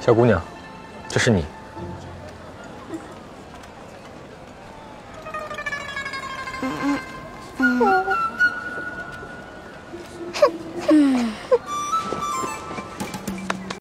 小姑娘，这是你。Mm-mm.